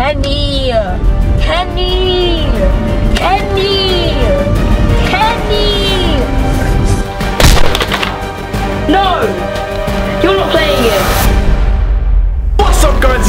Kenny! Kenny! Kenny!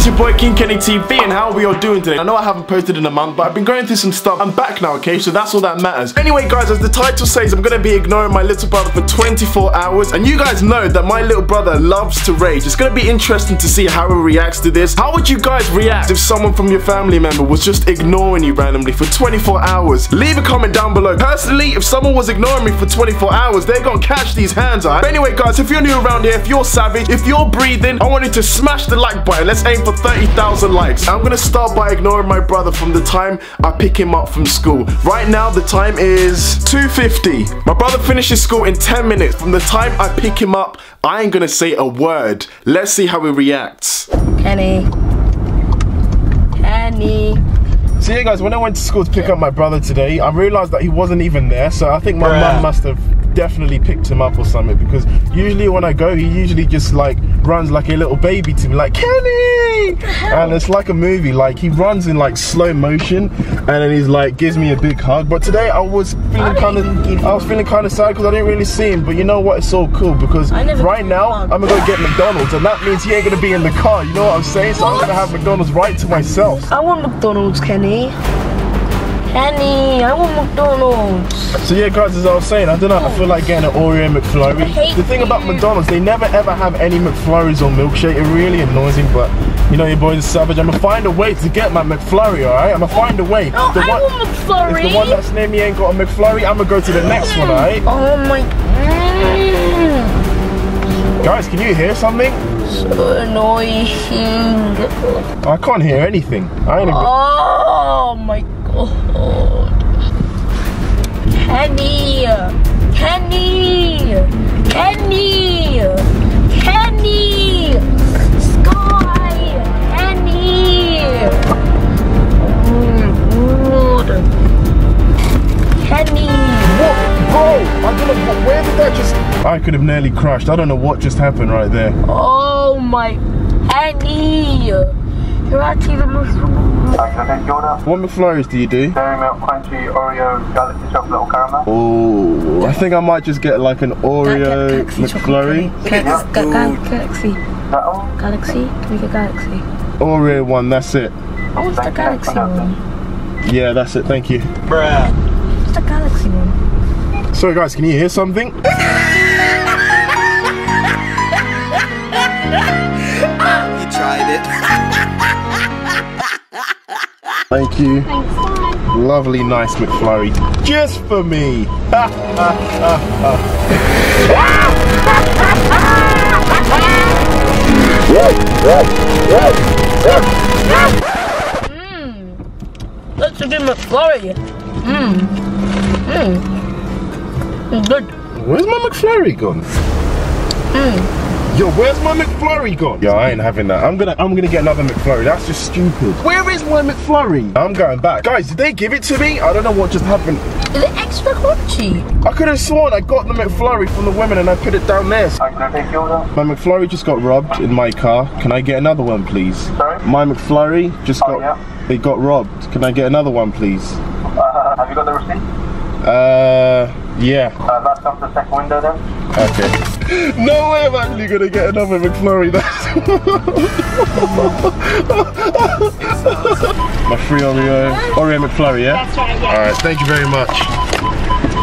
It's your boy King Kenny TV and how are we all doing today? I know I haven't posted in a month, but I've been going through some stuff. I'm back now, okay? So that's all that matters. Anyway guys, as the title says, I'm gonna be ignoring my little brother for 24 hours. And you guys know that my little brother loves to rage. It's gonna be interesting to see how he reacts to this. How would you guys react if someone from your family member was just ignoring you randomly for 24 hours? Leave a comment down below. Personally, if someone was ignoring me for 24 hours, they're gonna catch these hands, alright? Anyway guys, if you're new around here, if you're savage, if you're breathing, I want you to smash the like button. Let's aim for 30,000 likes. I'm gonna start by ignoring my brother from the time I pick him up from school. Right now, the time is 2.50. My brother finishes school in 10 minutes. From the time I pick him up, I ain't gonna say a word. Let's see how he reacts. Kenny. Kenny. So yeah guys, when I went to school to pick up my brother today, I realized that he wasn't even there. So I think my mum must have definitely picked him up or something because usually when I go, he usually just like runs like a little baby to me, like Kenny, and it's like a movie. Like he runs in like slow motion, and then he's like gives me a big hug. But today I was feeling kind of, I was feeling kind of sad because I didn't really see him. But you know what? It's so cool because right now him a hug. I'm gonna go get McDonald's, and that means he ain't gonna be in the car. You know what I'm saying? So I'm gonna have McDonald's right to myself. I want McDonald's, Kenny. Kenny, I want McDonald's. So yeah, guys, as I was saying, I don't know. I feel like getting an Oreo McFlurry. The thing about. McDonald's, they never ever have any McFlurries or milkshake. It really annoys me, but you know your boy's a savage. I'm gonna find a way to get my McFlurry. All right, I'm gonna find a way. No, the I one, want McFlurry. if the one that's near me ain't got a McFlurry, I'm gonna go to the next one. All right, Oh my. Mm, guys, can you hear something? so annoying. I can't hear anything. I ain't. Oh my god. Kenny! Kenny! Kenny! Kenny! Sky! Kenny! Oh my god. Kenny! what, bro? I don't know. Where did that just? I could have nearly crashed. I don't know what just happened right there. Oh my Kenny! You're actually the most I can take your order. What McFlurries do you do? Dairy milk, Crunchie, Oreo, galaxy chocolate, or caramel. Oh, I think I might just get like an Oreo McFlurry. Galaxy, Galaxy, Is? Galaxy, can we get Galaxy? Oreo one, that's it. Oh, I want the Galaxy one. Yeah, that's it, thank you. What's the Galaxy one? Sorry guys, can you hear something? You tried it. Thank you. Lovely, nice McFlurry. Just for me. Ha, ha, ha, ha. That's a good McFlurry. Mmm. Mmm. Good. Where's my McFlurry gone? Hmm. Yo, where's my McFlurry gone? Yo, I ain't having that. I'm gonna I'm gonna get another McFlurry. That's just stupid. Where is my McFlurry? I'm going back. Guys, did they give it to me? I don't know what just happened. Is it extra crunchy? I could have sworn I got the McFlurry from the women and I put it down there. I can take your order. My McFlurry just got robbed in my car. Can I get another one, please? Sorry? My McFlurry just Oh, got yeah. it got robbed. Can I get another one, please? Uh, have you got the receipt? Uh, yeah. Uh, that's come to the second window then. Okay. No way I'm actually gonna get another McFlurry. That's my free Oreo Oreo McFlurry, yeah. That's right, All right, thank you very much.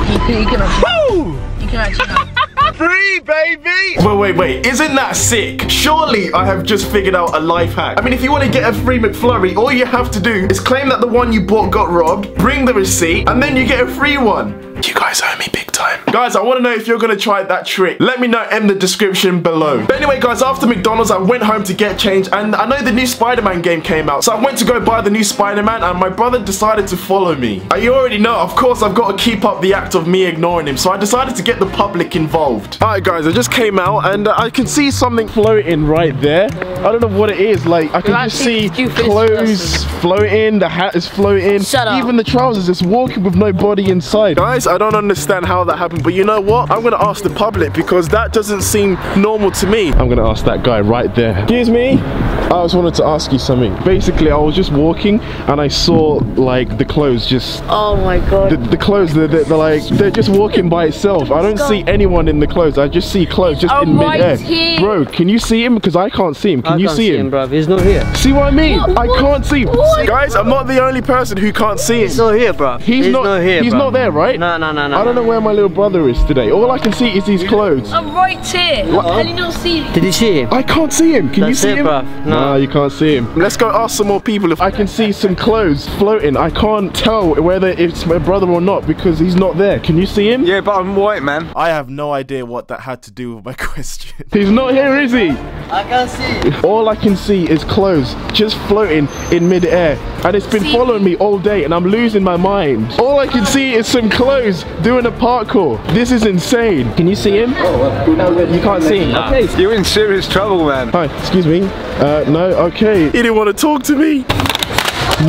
You can, you can actually, Woo! you can actually Free, baby! Wait, wait, wait. Isn't that sick? Surely I have just figured out a life hack. I mean, if you want to get a free McFlurry, all you have to do is claim that the one you bought got robbed, bring the receipt, and then you get a free one. You guys owe me big. Guys, I want to know if you're going to try that trick. Let me know in the description below. But anyway, guys, after McDonald's, I went home to get change, and I know the new Spider-Man game came out. So I went to go buy the new Spider-Man, and my brother decided to follow me. Uh, you already know, of course, I've got to keep up the act of me ignoring him. So I decided to get the public involved. All right, guys, I just came out, and uh, I can see something floating right there. I don't know what it is. Like, I can just see clothes floating, the hat is floating. Shut up. Even the trousers just walking with no body inside. Guys, I don't understand how that happened happened, but you know what? I'm gonna ask the public because that doesn't seem normal to me. I'm gonna ask that guy right there. Excuse me. I just wanted to ask you something. Basically, I was just walking and I saw like the clothes just Oh my god. the, the clothes they're, they're, they're like they're just walking by itself. I don't see anyone in the clothes. I just see clothes just in I'm right midair. here. Bro, can you see him? Because I can't see him. Can I you can't see him? bro. He's not here. See what I mean? What- I can't see him. what? Guys, I'm not the only person who can't see him. He's not here, bro. He's, not, here. He's bro. not there, right? No, no, no, no. I don't know where my little brother is today. All I can see is these clothes. I'm right here. Can you not see me? Did you see him? I can't see him. Can you see it, him? bruv. No. Nah, you can't see him. Let's go ask some more people if I can see some clothes floating. I can't tell whether it's my brother or not because he's not there. Can you see him? Yeah, but I'm white, man. I have no idea what that had to do with my question. he's not here, is he? I can't see. All I can see is clothes just floating in midair. And it's been See? following me all day and I'm losing my mind. All I can see is some clothes doing a parkour. This is insane. Can you see him? No, you can't see him. Okay. You're in serious trouble, man. Hi, excuse me. Uh, no, okay. He didn't want to talk to me.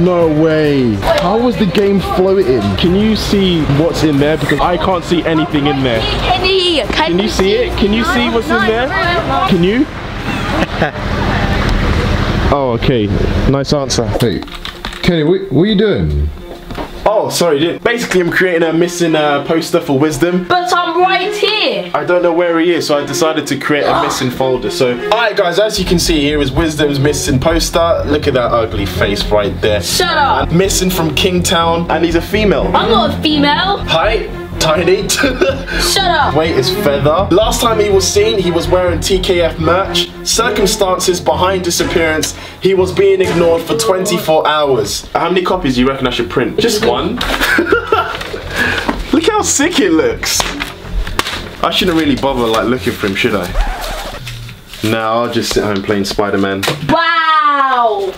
No way. How was the game floating? Can you see what's in there? Because I can't see anything in there. Kenny, can, Can you see it? Can you No, see what's in there? Can you? oh, okay. Nice answer. Hey, Kenny, what, what are you doing? Oh, sorry. dude. Basically, I'm creating a missing uh, poster for Wisdom. But I'm right here. I don't know where he is, so I decided to create a missing folder. So, alright, guys, as you can see here is Wisdom's missing poster. Look at that ugly face right there. Shut up. Missing from Kingtown, and he's a female. I'm not a female. Height, tiny. Shut up. Weight is feather. Last time he was seen, he was wearing TKF merch. Circumstances behind disappearance, he was being ignored for 24 hours. How many copies do you reckon I should print? Just one? Look how sick it looks. I shouldn't really bother like looking for him, should I? No, I'll just sit home playing Spider-Man. Wow.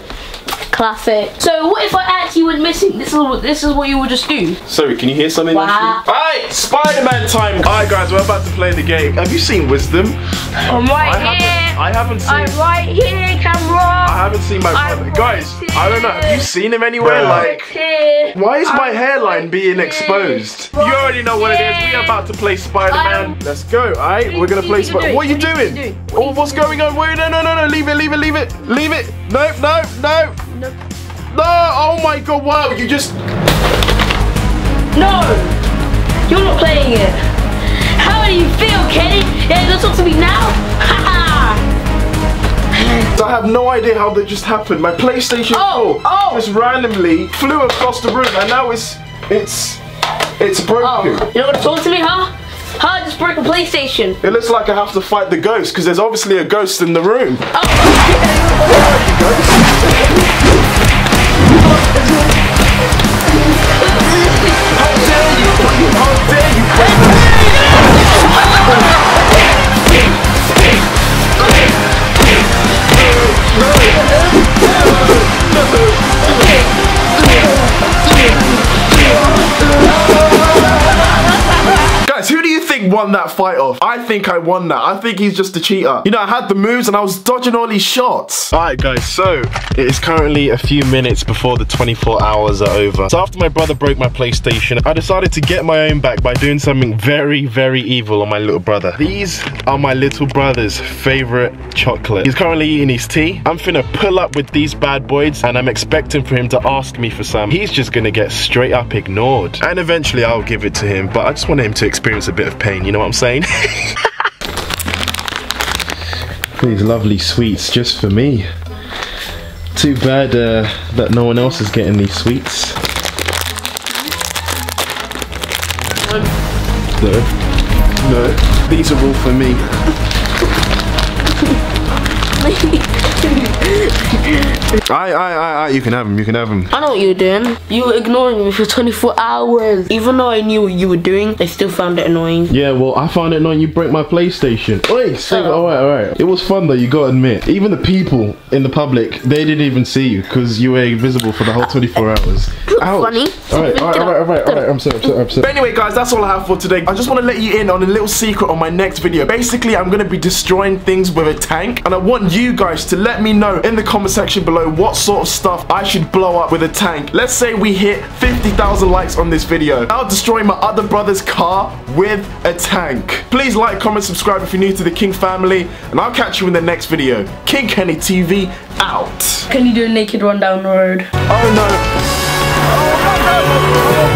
Classic. So what if I actually went missing? This is what this is what you would just do. Sorry, can you hear something? Wow. Alright, Spider-Man time. Alright guys, we're about to play the game. Have you seen Wisdom? I'm right I haven't, here. I haven't seen I'm right here, camera. I haven't seen my I'm brother. Guys, right I don't know. Have you seen him anywhere? right Like, here. why is my I'm hairline right being here. exposed? You already know what it is. We are about to play Spider-Man. Um, Let's go, alright? We're gonna play do Spider. do? What are you What doing? do? What Oh, what's do? going on? Wait, no, no, no, no. Leave it, leave it, leave it. Leave it. No, no, no. No. No, oh my god, wow, you just. No! You're not playing it! How do you feel, Kenny? Yeah, talk to me now? I have no idea how that just happened. My PlayStation Oh, 4 oh. just randomly flew across the room and now it's. It's. It's broken. oh, you're not gonna talk to me, huh? I just broke a PlayStation. It looks like I have to fight the ghost because there's obviously a ghost in the room. Oh. How won that fight off? I think I won that. I think he's just a cheater. You know, I had the moves and I was dodging all these shots. Alright guys, so it is currently a few minutes before the 24 hours are over. So after my brother broke my PlayStation, I decided to get my own back by doing something very, very evil on my little brother. These are my little brother's favorite chocolate. He's currently eating his tea. I'm finna pull up with these bad boys and I'm expecting for him to ask me for some. He's just gonna get straight up ignored. And eventually I'll give it to him, but I just want him to experience a bit of pain, you know what I'm saying? These lovely sweets just for me. Too bad uh, that no one else is getting these sweets. No. No. These are all for me. Aye, aye, aye, aye, you can have them, you can have them. I know what you were doing. You were ignoring me for 24 hours. Even though I knew what you were doing, I still found it annoying. Yeah, well, I found it annoying you break my PlayStation. Oi, so, Oh. alright, alright. It was fun though, you gotta admit. Even the people in the public, they didn't even see you because you were invisible for the whole 24 hours. Ouch. Funny. Alright, alright, alright, alright, alright. I'm sorry, I'm sorry, I'm sorry. But anyway, guys, that's all I have for today. I just want to let you in on a little secret on my next video. Basically, I'm going to be destroying things with a tank, and I want you guys to let me know in the comment section below what sort of stuff I should blow up with a tank. Let's say we hit 50,000 likes on this video. I'll destroy my other brother's car with a tank. Please like, comment, subscribe if you're new to the King family, and I'll catch you in the next video. King Kenny TV out. Can you do a naked run down the road? Oh no. Oh,